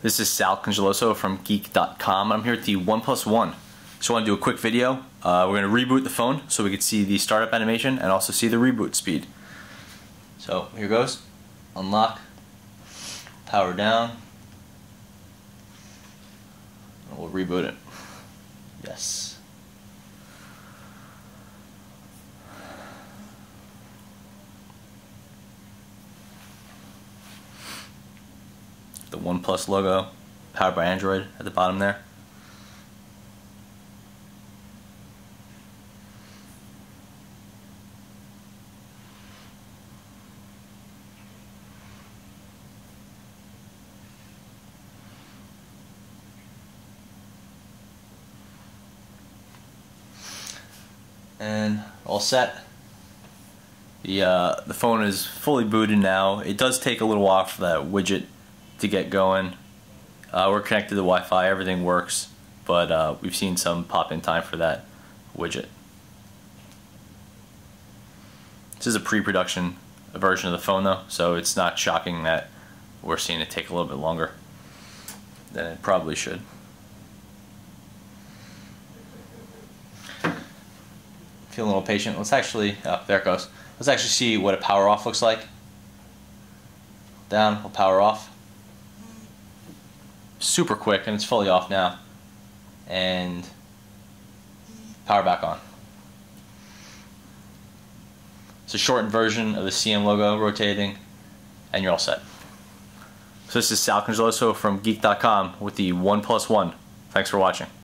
This is Sal Congeloso from Geek.com. I'm here at the OnePlus One. Just want to do a quick video. Uh, we're going to reboot the phone so we can see the startup animation and also see the reboot speed. So here goes. Unlock. Power down. And we'll reboot it. Yes. The OnePlus logo, powered by Android at the bottom there. And all set. The, uh, the phone is fully booted now. It does take a little while for that widget to get going. Uh, we're connected to Wi-Fi, everything works, but uh, we've seen some pop-in time for that widget. This is a pre-production version of the phone though, so it's not shocking that we're seeing it take a little bit longer than it probably should. Feel a little patient. Let's actually, oh, there it goes. Let's actually see what a power off looks like. Down, we'll power off super quick and it's fully off now and power back on. It's a shortened version of the CM logo rotating and you're all set. So this is Sal Congeloso from Geek.com with the 1 One. Thanks for watching.